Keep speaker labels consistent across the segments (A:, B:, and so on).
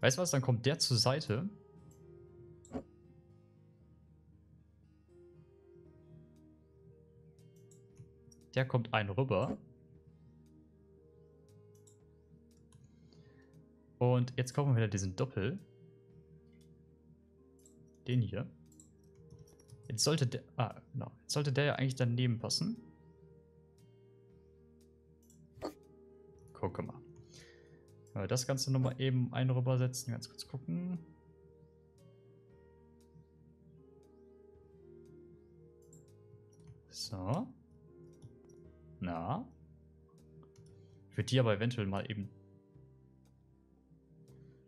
A: Weißt du was, dann kommt der zur Seite. Der kommt einen rüber. Und jetzt kaufen wir wieder diesen Doppel. Den hier. Jetzt sollte der, ah, genau. Jetzt sollte der ja eigentlich daneben passen. Guck mal. Äh, das Ganze nochmal eben ein rübersetzen, ganz kurz gucken. So. Na. Ich würde die aber eventuell mal eben...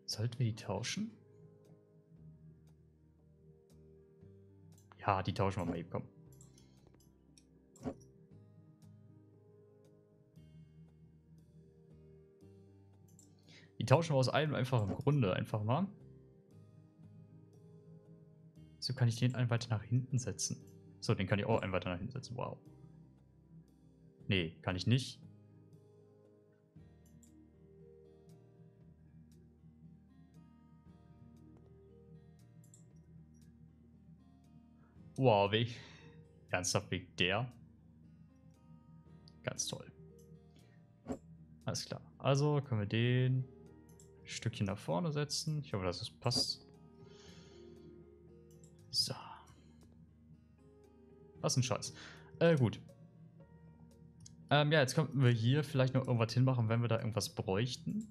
A: Sollten wir die tauschen? Ja, die tauschen wir mal eben, komm. tauschen wir aus einem einfachen Grunde einfach mal. So kann ich den einen weiter nach hinten setzen. So, den kann ich auch einen weiter nach hinten setzen. Wow. Nee, kann ich nicht. Wow, wie Ernsthaft wie der. Ganz toll. Alles klar. Also können wir den Stückchen nach vorne setzen. Ich hoffe, dass es passt. So. Was ein Scheiß. Äh, gut. Ähm, ja, jetzt könnten wir hier vielleicht noch irgendwas hinmachen, wenn wir da irgendwas bräuchten.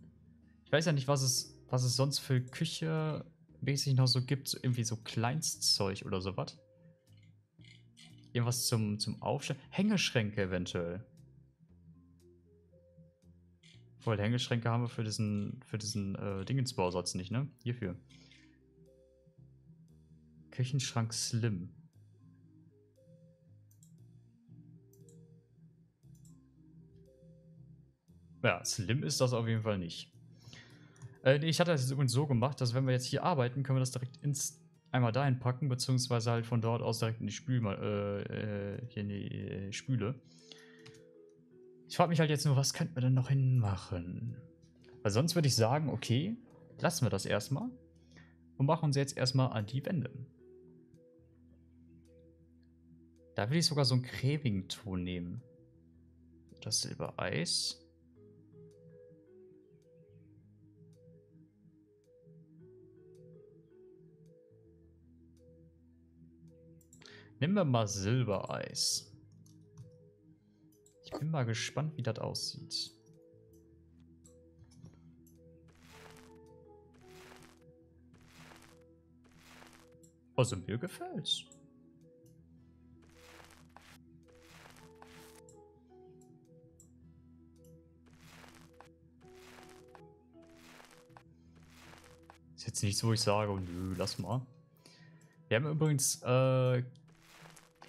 A: Ich weiß ja nicht, was es, was es sonst für Küche mäßig noch so gibt. So irgendwie so Kleinstzeug oder sowas. Irgendwas zum, zum Aufstellen. Hängeschränke eventuell. Hängeschränke haben wir für diesen, für diesen äh, Dingensbausatz nicht, ne? Hierfür. Küchenschrank Slim. Ja, Slim ist das auf jeden Fall nicht. Äh, ich hatte das jetzt übrigens so gemacht, dass wenn wir jetzt hier arbeiten, können wir das direkt ins einmal dahin packen, beziehungsweise halt von dort aus direkt in die Spülma äh, äh, hier in die äh, Spüle. Ich frage mich halt jetzt nur, was könnten wir denn noch hinmachen? Weil sonst würde ich sagen, okay, lassen wir das erstmal und machen uns jetzt erstmal an die Wände. Da will ich sogar so einen Craving-Ton nehmen. Das Silbereis. Nehmen wir mal Silbereis. Bin mal gespannt, wie das aussieht. Also oh, mir gefällt's. Ist jetzt nichts, wo ich sage, nö, lass mal. Wir haben übrigens, äh, wie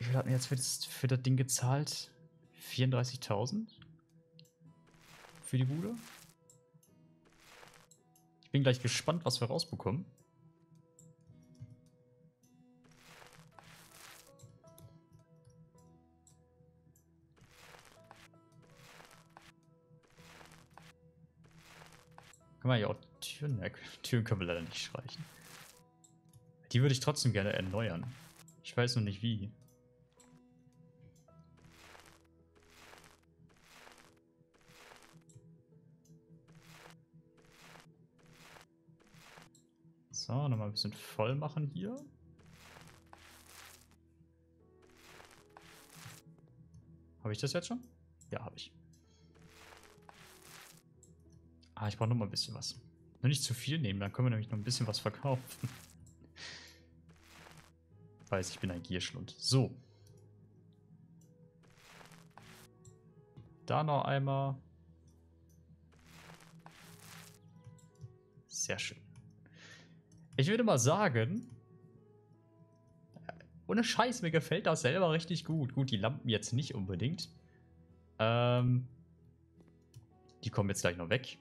A: viel hatten wir jetzt für das, für das Ding gezahlt? 34.000? Für die Bude? Ich bin gleich gespannt, was wir rausbekommen. Kann man ja auch Türen, äh, Türen können wir leider nicht streichen. Die würde ich trotzdem gerne erneuern. Ich weiß noch nicht wie. So, nochmal ein bisschen voll machen hier. Habe ich das jetzt schon? Ja, habe ich. Ah, ich brauche nochmal ein bisschen was. Nur nicht zu viel nehmen, dann können wir nämlich noch ein bisschen was verkaufen. weiß, ich bin ein Gierschlund. So. Da noch einmal. Sehr schön. Ich würde mal sagen, ohne Scheiß, mir gefällt das selber richtig gut. Gut, die Lampen jetzt nicht unbedingt. Ähm, die kommen jetzt gleich noch weg.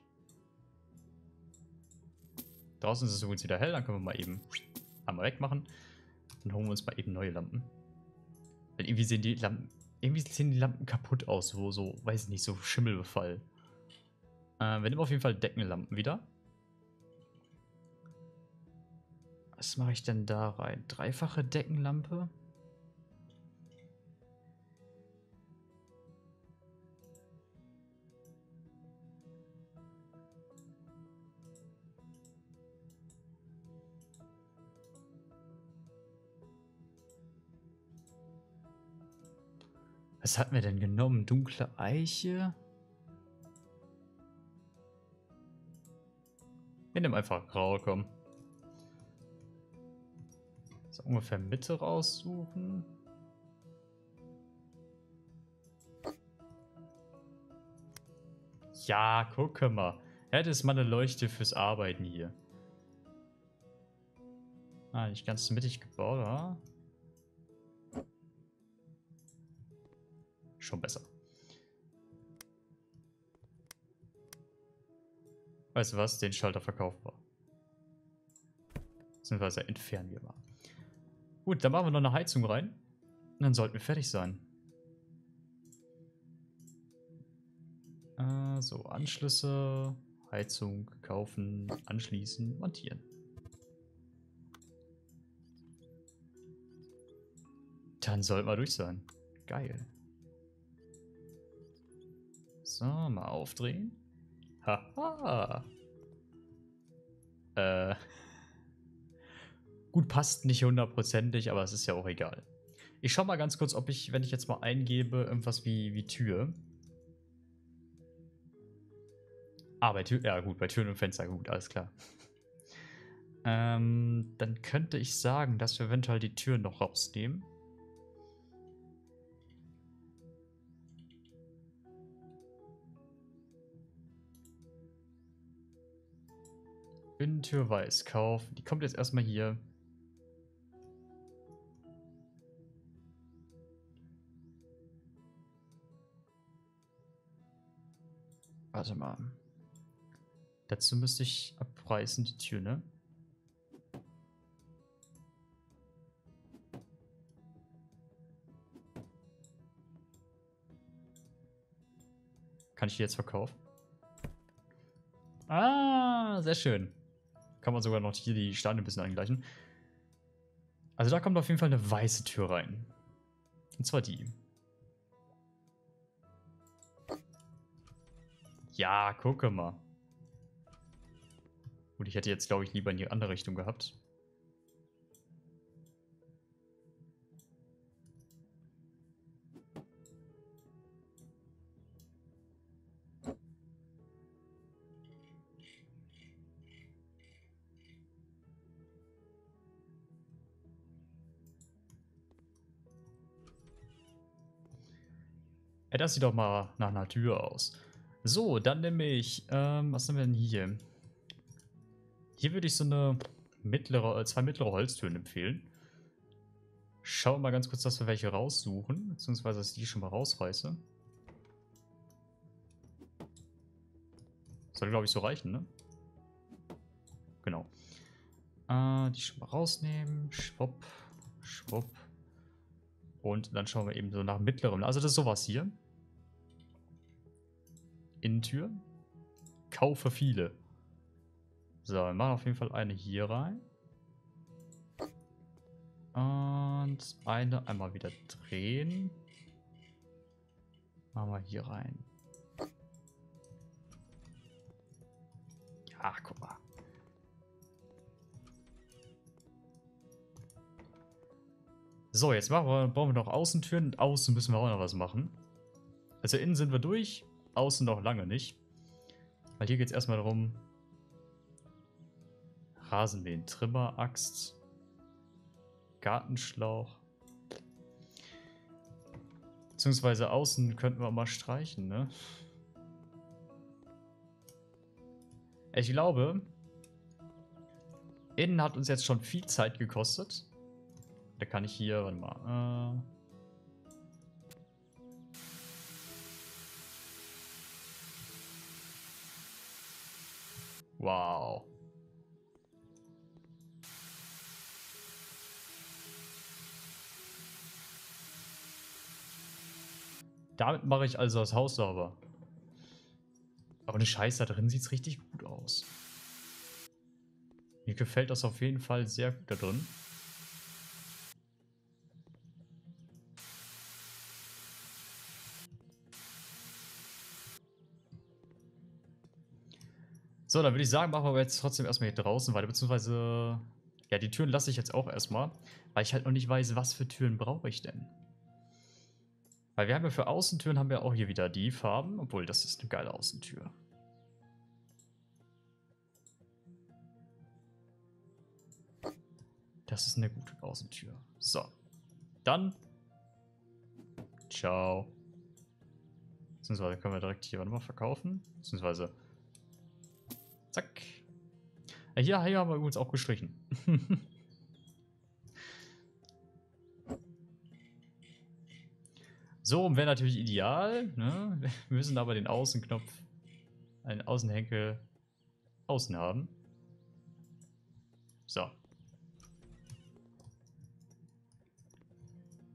A: Draußen ist es übrigens wieder hell, dann können wir mal eben einmal wegmachen. Dann holen wir uns mal eben neue Lampen. Weil irgendwie sehen die Lampen, irgendwie sehen die Lampen kaputt aus, so, so, weiß ich nicht, so Schimmelbefall. Äh, wir nehmen auf jeden Fall Deckenlampen wieder. Was mache ich denn da rein? Dreifache Deckenlampe? Was hat mir denn genommen? Dunkle Eiche? Wir nehmen einfach grau, komm. So ungefähr Mitte raussuchen. Ja, gucke mal. Hätte es mal eine Leuchte fürs Arbeiten hier. Ah, nicht ganz mittig gebaut, oder? Ah. Schon besser. Weißt du was? Den Schalter verkaufbar. Beziehungsweise entfernen wir mal. Gut, dann machen wir noch eine Heizung rein. Und dann sollten wir fertig sein. Äh, so, Anschlüsse, Heizung, kaufen, anschließen, montieren. Dann sollten wir durch sein. Geil. So, mal aufdrehen. Haha. Äh. Gut, passt nicht hundertprozentig, aber es ist ja auch egal. Ich schau mal ganz kurz, ob ich, wenn ich jetzt mal eingebe, irgendwas wie, wie Tür. Ah, bei Tür, ja gut, bei Türen und Fenster, gut, alles klar. ähm, dann könnte ich sagen, dass wir eventuell die Tür noch rausnehmen. Innentür weiß kaufen. Die kommt jetzt erstmal hier. Warte mal. Dazu müsste ich abreißen die Tür, ne? Kann ich die jetzt verkaufen? Ah, sehr schön. Kann man sogar noch hier die Steine ein bisschen angleichen. Also da kommt auf jeden Fall eine weiße Tür rein. Und zwar die. Ja, gucke mal. Gut, ich hätte jetzt, glaube ich, lieber in die andere Richtung gehabt. das sieht doch mal nach einer Tür aus. So, dann nehme ich, ähm, was haben wir denn hier? Hier würde ich so eine mittlere, äh, zwei mittlere Holztüren empfehlen. Schauen wir mal ganz kurz, dass wir welche raussuchen, beziehungsweise dass ich die schon mal rausreiße. Soll, glaube ich, so reichen, ne? Genau. Äh, die schon mal rausnehmen. Schwupp, schwupp. Und dann schauen wir eben so nach mittlerem. Also das ist sowas hier. Innentür. Kaufe viele. So, wir machen auf jeden Fall eine hier rein. Und eine einmal wieder drehen. Machen wir hier rein. Ja, guck mal. So, jetzt machen wir, brauchen wir noch Außentüren außen müssen wir auch noch was machen. Also innen sind wir durch außen noch lange nicht. Weil hier geht es erstmal darum, Rasenmähen, Trimmer, Axt, Gartenschlauch. Beziehungsweise außen könnten wir mal streichen, ne? Ich glaube, innen hat uns jetzt schon viel Zeit gekostet. Da kann ich hier, warte mal, äh Wow. Damit mache ich also das Haus sauber. Aber eine Scheiße, da drin sieht es richtig gut aus. Mir gefällt das auf jeden Fall sehr gut da drin. So, dann würde ich sagen, machen wir jetzt trotzdem erstmal hier draußen weiter, beziehungsweise, ja, die Türen lasse ich jetzt auch erstmal, weil ich halt noch nicht weiß, was für Türen brauche ich denn. Weil wir haben ja für Außentüren haben wir auch hier wieder die Farben, obwohl das ist eine geile Außentür. Das ist eine gute Außentür. So, dann, ciao. Beziehungsweise können wir direkt hier, warte mal, verkaufen. Beziehungsweise Zack. Ja, äh, hier, haben wir übrigens auch gestrichen. so wäre natürlich ideal. Ne? Wir müssen aber den Außenknopf, einen Außenhenkel außen haben. So.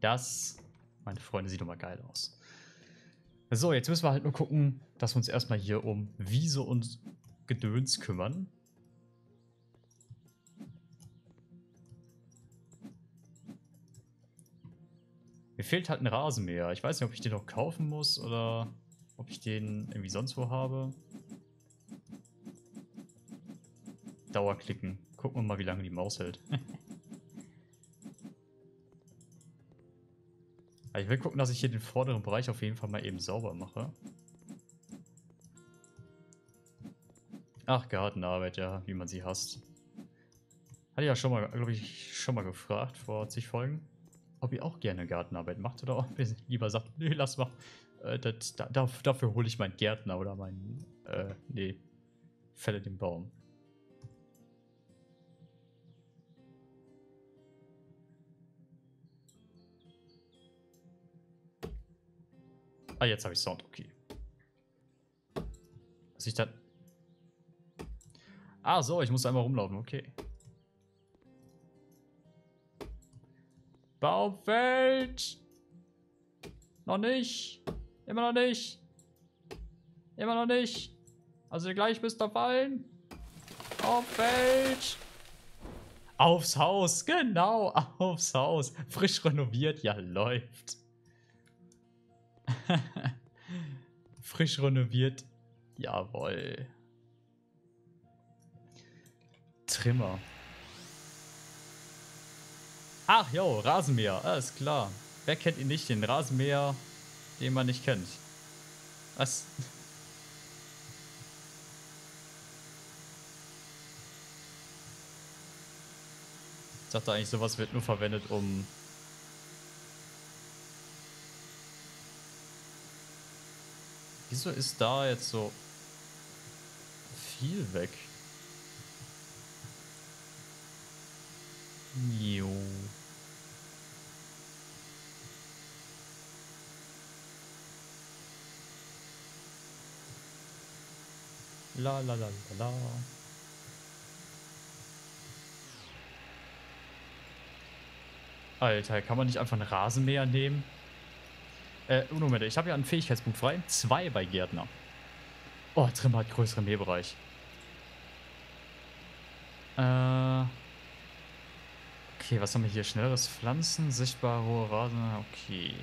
A: Das, meine Freunde, sieht doch mal geil aus. So, jetzt müssen wir halt nur gucken, dass wir uns erstmal hier um Wiese und Gedöns kümmern. Mir fehlt halt ein Rasenmäher. Ich weiß nicht, ob ich den noch kaufen muss oder ob ich den irgendwie sonst wo habe. Dauerklicken. Gucken wir mal, wie lange die Maus hält. Also ich will gucken, dass ich hier den vorderen Bereich auf jeden Fall mal eben sauber mache. Ach, Gartenarbeit, ja, wie man sie hasst. Hatte ich ja schon mal, glaube ich, schon mal gefragt vor zig Folgen, ob ihr auch gerne Gartenarbeit macht oder ob ihr lieber sagt, nee, lass mal, äh, das, da, dafür hole ich meinen Gärtner oder meinen, äh, nee, fälle den Baum. Ah, jetzt habe ich Sound, okay. Was ich dann Ah, so, ich muss einmal rumlaufen, okay. Baumwelt! Noch nicht! Immer noch nicht! Immer noch nicht! Also gleich bist du fallen! Baumwelt! Aufs Haus, genau, aufs Haus. Frisch renoviert, ja läuft. Frisch renoviert, jawoll. Trimmer. Ach, jo, Rasenmäher, alles klar. Wer kennt ihn nicht, den Rasenmäher, den man nicht kennt? Was? Ich dachte eigentlich, sowas wird nur verwendet, um... Wieso ist da jetzt so viel weg? Jo. La la la la la. Alter, kann man nicht einfach einen Rasenmäher nehmen? Äh, Moment, ich habe ja einen Fähigkeitspunkt frei. Zwei bei Gärtner. Oh, Trimmer hat größeren Mähbereich. Äh... Okay, was haben wir hier? Schnelleres Pflanzen, sichtbar hohe Rasen. Okay.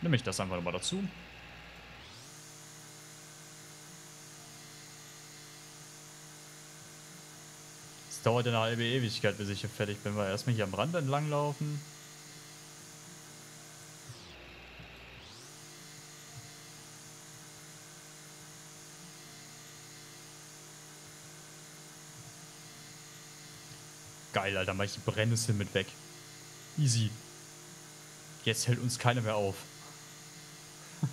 A: Nimm ich das einfach nochmal dazu. Es dauert eine halbe Ewigkeit, bis ich hier fertig bin, weil erstmal hier am Rand entlang laufen. geil, Alter. Mach ich die Brennnessel mit weg. Easy. Jetzt hält uns keiner mehr auf.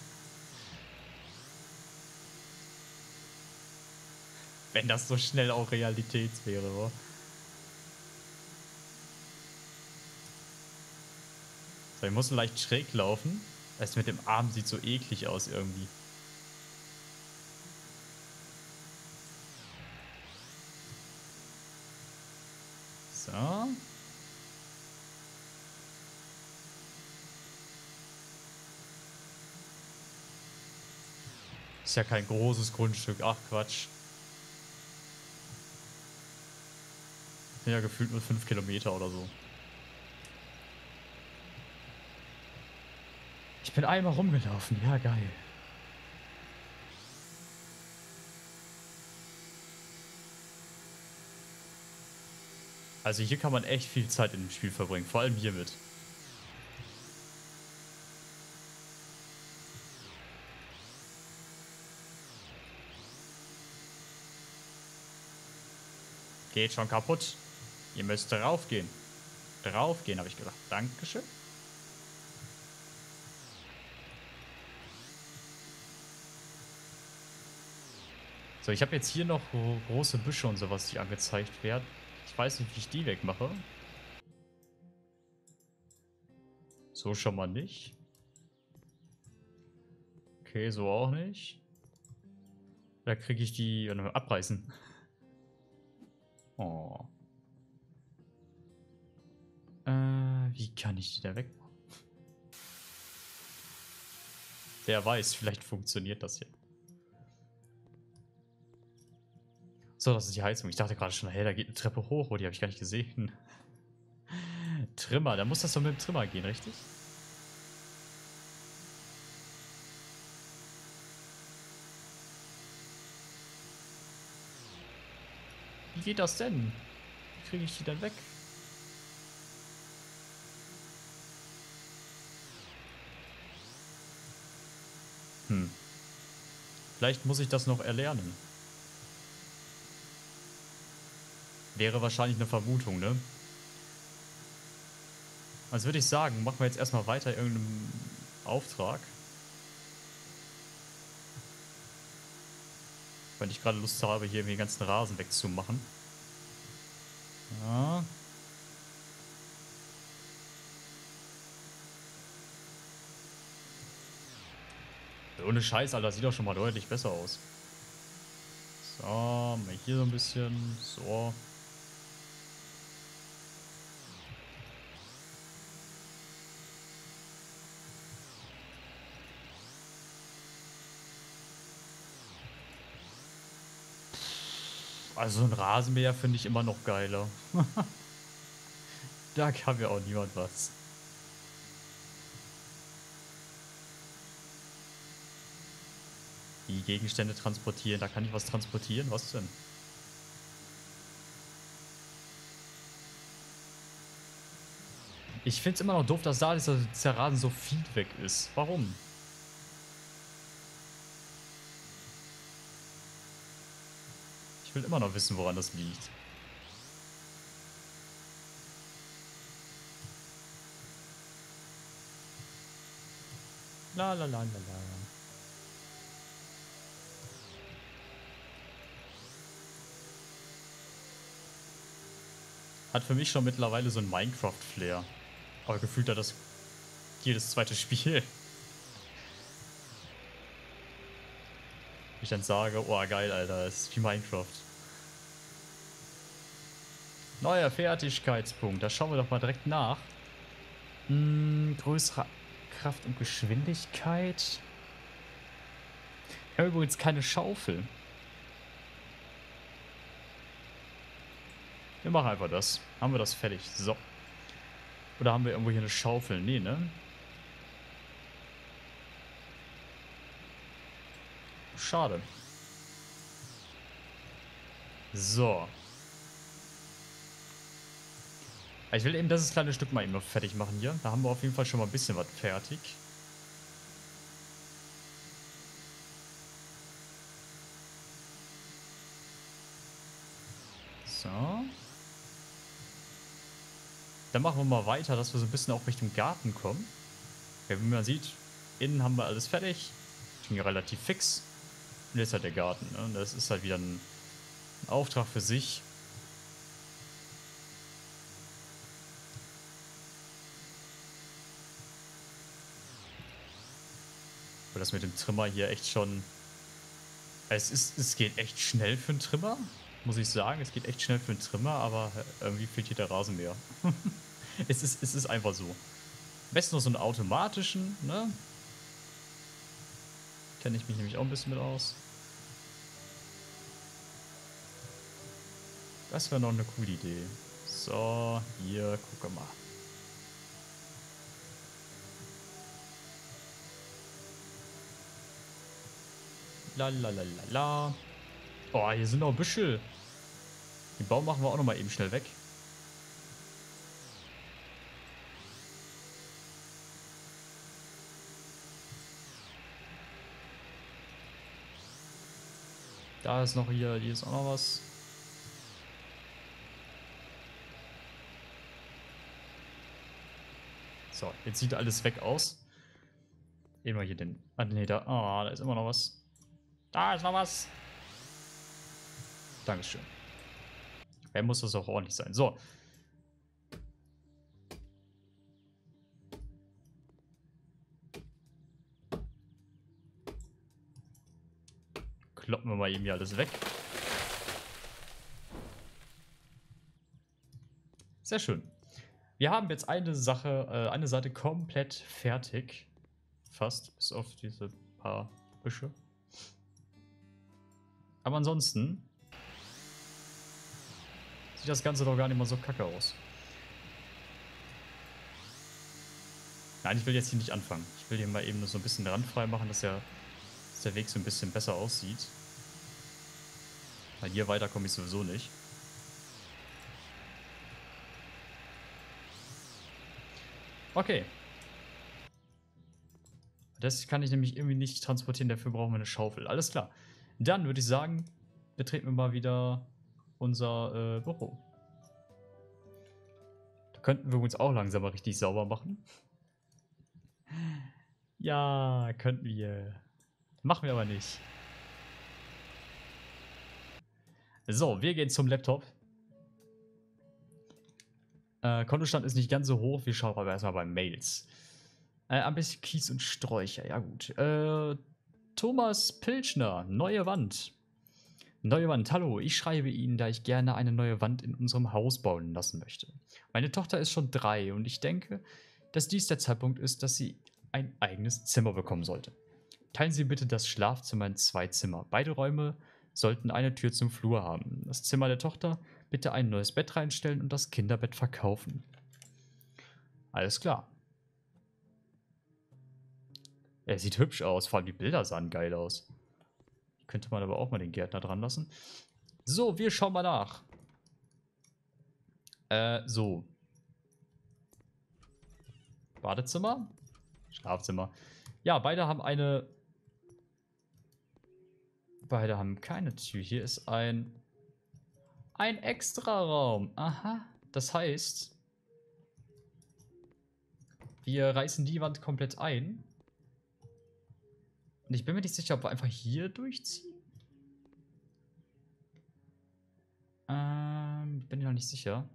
A: Wenn das so schnell auch Realität wäre, wa? So, ich muss leicht schräg laufen. Das mit dem Arm sieht so eklig aus irgendwie. Ist ja kein großes Grundstück. Ach Quatsch. Ja, gefühlt nur 5 Kilometer oder so. Ich bin einmal rumgelaufen. Ja, geil. Also hier kann man echt viel Zeit in dem Spiel verbringen. Vor allem hiermit. geht schon kaputt. Ihr müsst draufgehen. Draufgehen, habe ich gesagt. Dankeschön. So, ich habe jetzt hier noch große Büsche und sowas, die angezeigt werden. Ich weiß nicht, wie ich die wegmache. So schon mal nicht. Okay, so auch nicht. Da kriege ich die... Abreißen. Oh. Äh, wie kann ich die da wegmachen? Wer weiß, vielleicht funktioniert das hier. So, das ist die Heizung. Ich dachte gerade schon, hey, da geht eine Treppe hoch, oh, die habe ich gar nicht gesehen. Trimmer, da muss das doch mit dem Trimmer gehen, richtig? Wie geht das denn? Wie kriege ich die denn weg? Hm. Vielleicht muss ich das noch erlernen. Wäre wahrscheinlich eine Vermutung, ne? Also würde ich sagen, machen wir jetzt erstmal weiter irgendeinem Auftrag. Wenn ich gerade Lust habe, hier den ganzen Rasen wegzumachen. Ja. Ohne Scheiß, Alter, sieht doch schon mal deutlich besser aus. So, mal hier so ein bisschen. So. Also ein Rasenmäher finde ich immer noch geiler. da kann mir auch niemand was. Die Gegenstände transportieren, da kann ich was transportieren, was denn? Ich finde es immer noch doof, dass da dieser Zerrasen so feedback ist. Warum? will immer noch wissen, woran das liegt. La la la la la. Hat für mich schon mittlerweile so ein Minecraft-Flair. Aber gefühlt hat das jedes zweite Spiel. Ich dann sage, oh geil, Alter, es ist wie Minecraft. Neuer Fertigkeitspunkt. Da schauen wir doch mal direkt nach. Hm, größere Kraft und Geschwindigkeit. Wir haben übrigens keine Schaufel. Wir machen einfach das. Haben wir das fertig. So. Oder haben wir irgendwo hier eine Schaufel? Nee, ne? Schade. So. Ah, ich will eben dieses kleine Stück mal eben noch fertig machen hier. Da haben wir auf jeden Fall schon mal ein bisschen was fertig. So. Dann machen wir mal weiter, dass wir so ein bisschen auch Richtung Garten kommen. Ja, wie man sieht, innen haben wir alles fertig. Ging relativ fix. Und jetzt halt der Garten. Ne? Das ist halt wieder ein Auftrag für sich. finde das mit dem Trimmer hier echt schon... Es, ist, es geht echt schnell für einen Trimmer, muss ich sagen. Es geht echt schnell für einen Trimmer, aber irgendwie fehlt hier der Rasenmäher. es, ist, es ist einfach so. Am besten noch so einen automatischen, ne? Kenne ich mich nämlich auch ein bisschen mit aus. Das wäre noch eine coole Idee. So, hier, gucke mal. Lalalala. Oh, hier sind noch Büschel. Den Baum machen wir auch nochmal eben schnell weg. Da ist noch hier, hier ist auch noch was. So, jetzt sieht alles weg aus. Gehen wir hier den. Ah, nee, da. Ah, da ist immer noch was. Da ist noch was. Dankeschön. Wer muss das auch ordentlich sein? So. Kloppen wir mal eben hier alles weg. Sehr schön. Wir haben jetzt eine Sache, äh, eine Seite komplett fertig. Fast, bis auf diese paar Büsche. Aber ansonsten sieht das Ganze doch gar nicht mal so kacke aus. Nein, ich will jetzt hier nicht anfangen. Ich will hier mal eben so ein bisschen randfrei machen, dass der, dass der Weg so ein bisschen besser aussieht. Weil hier weiter komme ich sowieso nicht. Okay. Das kann ich nämlich irgendwie nicht transportieren, dafür brauchen wir eine Schaufel. Alles klar. Dann würde ich sagen, betreten wir mal wieder unser äh, Büro. Da könnten wir uns auch langsam mal richtig sauber machen. Ja, könnten wir. Machen wir aber nicht. So, wir gehen zum Laptop. Äh, Kontostand ist nicht ganz so hoch. Wir schauen aber erstmal bei Mails. Äh, ein bisschen Kies und Sträucher, ja gut. Äh, Thomas Pilchner, neue Wand. Neue Wand, hallo, ich schreibe Ihnen, da ich gerne eine neue Wand in unserem Haus bauen lassen möchte. Meine Tochter ist schon drei und ich denke, dass dies der Zeitpunkt ist, dass sie ein eigenes Zimmer bekommen sollte. Teilen Sie bitte das Schlafzimmer in zwei Zimmer. Beide Räume sollten eine Tür zum Flur haben. Das Zimmer der Tochter bitte ein neues Bett reinstellen und das Kinderbett verkaufen. Alles klar. Er äh, sieht hübsch aus. Vor allem die Bilder sahen geil aus. Könnte man aber auch mal den Gärtner dran lassen. So, wir schauen mal nach. Äh, so. Badezimmer? Schlafzimmer. Ja, beide haben eine... Beide haben keine Tür. Hier ist ein... Ein Extra-Raum. Aha. Das heißt... Wir reißen die Wand komplett ein und ich bin mir nicht sicher, ob wir einfach hier durchziehen. Ähm, bin ich noch nicht sicher.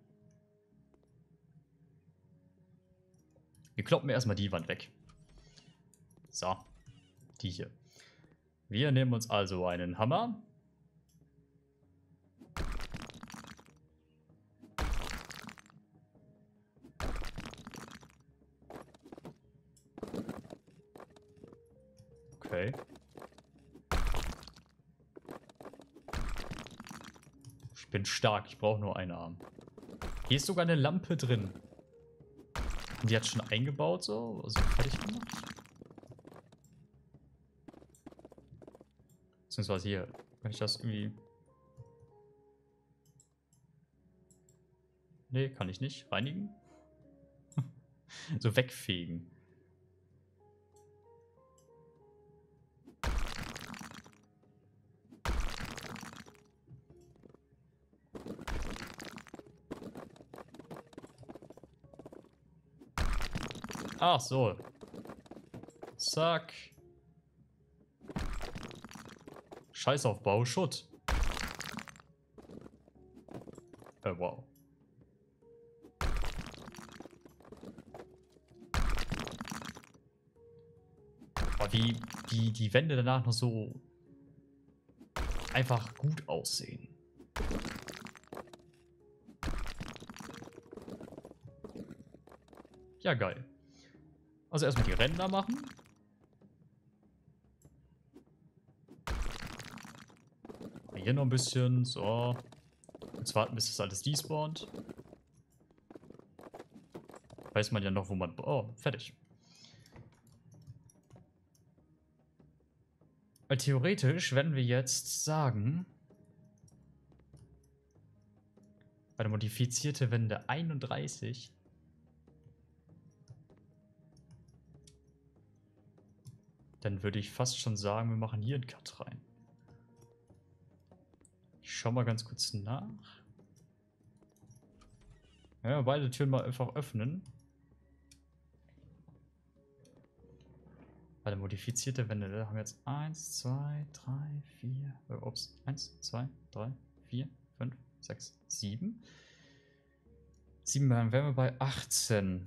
A: Wir kloppen erstmal die Wand weg. So. Die hier. Wir nehmen uns also einen Hammer. Okay. Ich bin stark, ich brauche nur einen Arm. Hier ist sogar eine Lampe drin. Und die hat schon eingebaut, so? Also fertig gemacht? Beziehungsweise hier. Kann ich das irgendwie... Nee, kann ich nicht. Reinigen? so wegfegen. Ach so. Zack. Scheiß auf Bauschutt. Äh, wow. Aber wie die, die Wände danach noch so einfach gut aussehen. Ja, geil. Also erstmal die Ränder machen. Hier noch ein bisschen. So. Jetzt warten, bis das alles despawnt. Weiß man ja noch, wo man... Oh, fertig. Weil theoretisch, wenn wir jetzt sagen... Bei der modifizierte Wende 31 Dann würde ich fast schon sagen, wir machen hier einen Cut rein. Ich schau mal ganz kurz nach. Ja, beide Türen mal einfach öffnen. Warte, modifizierte Wände. Da haben wir jetzt 1, 2, 3, 4. ups. 1, 2, 3, 4, 5, 6, 7. 7 wären wir bei 18.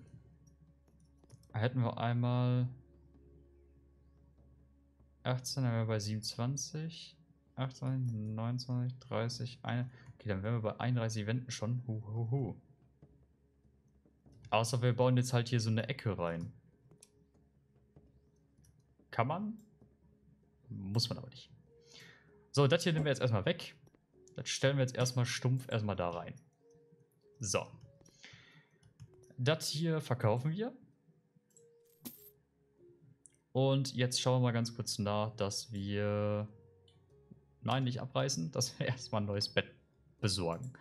A: Da hätten wir einmal 18, dann wären wir bei 27, 28, 29, 30, 1. Okay, dann wären wir bei 31 Wänden schon. Huhuhu. Außer wir bauen jetzt halt hier so eine Ecke rein. Kann man? Muss man aber nicht. So, das hier nehmen wir jetzt erstmal weg. Das stellen wir jetzt erstmal stumpf erstmal da rein. So. Das hier verkaufen wir. Und jetzt schauen wir mal ganz kurz nach, dass wir... Nein, nicht abreißen, dass wir erstmal ein neues Bett besorgen.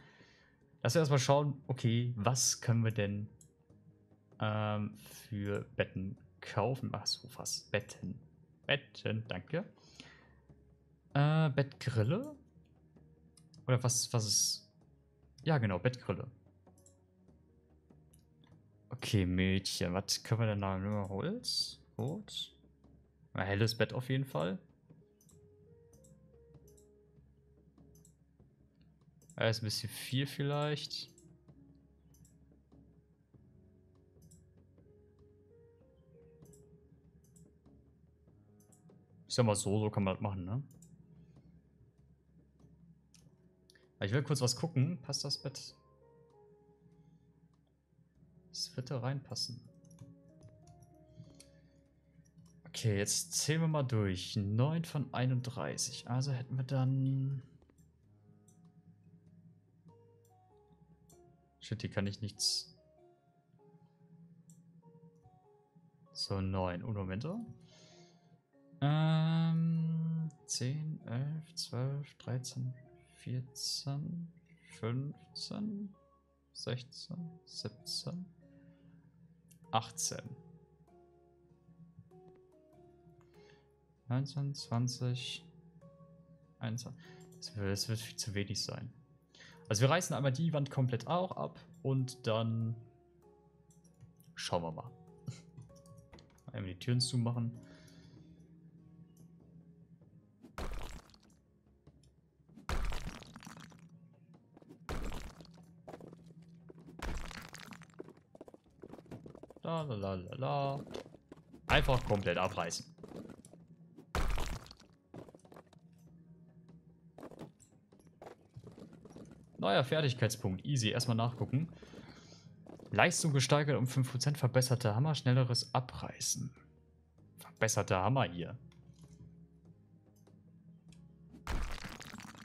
A: Dass wir erstmal schauen, okay, was können wir denn ähm, für Betten kaufen? Ach, Sofas, Betten. Betten, danke. Äh, Bettgrille? Oder was, was ist... Ja, genau, Bettgrille. Okay, Mädchen, was können wir denn da? Nur Holz? Gut. Ein helles Bett auf jeden Fall. Er ist ein bisschen viel vielleicht. Ist ja mal so, so kann man das machen, ne? Ich will kurz was gucken. Passt das Bett? Das wird da reinpassen. Okay, jetzt zählen wir mal durch. 9 von 31. Also hätten wir dann... Shit, hier kann ich nichts... So, 9. Und Moment. Oh. Ähm, 10, 11, 12, 13, 14, 15, 16, 17, 18. 19, 20, 21. Das wird viel zu wenig sein. Also wir reißen einmal die Wand komplett auch ab und dann schauen wir mal. Einmal die Türen zumachen. La la la la la. Einfach komplett abreißen. Neuer Fertigkeitspunkt. Easy. Erstmal nachgucken. Leistung gesteigert um 5%. Verbesserter Hammer. Schnelleres Abreißen. Verbesserter Hammer hier.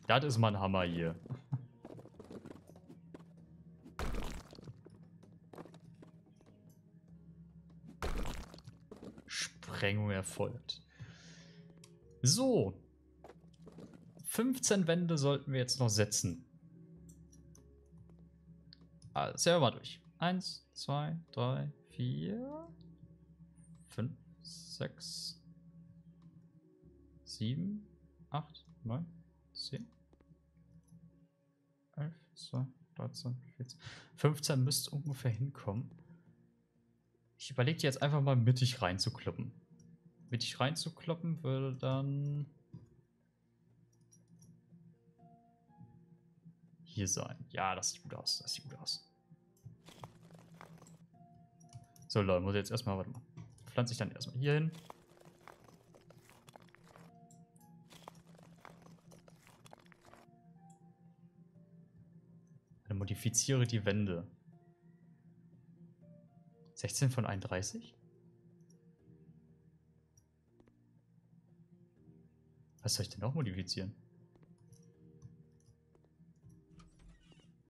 A: Das ist mein Hammer hier. Sprengung erfolgt. So. 15 Wände sollten wir jetzt noch setzen. Ah, zählen wir mal durch. Eins, zwei, drei, vier, fünf, sechs, sieben, acht, neun, zehn, elf, zwei, 13, 14, 15 müsste ungefähr hinkommen. Ich überlege jetzt einfach mal mittig reinzukloppen. Mittig reinzukloppen würde dann... hier sein. Ja, das sieht gut aus. Das sieht gut aus. So, Leute, muss ich jetzt erstmal, warte mal. Pflanze ich dann erstmal hier hin. Dann modifiziere die Wände. 16 von 31? Was soll ich denn noch modifizieren?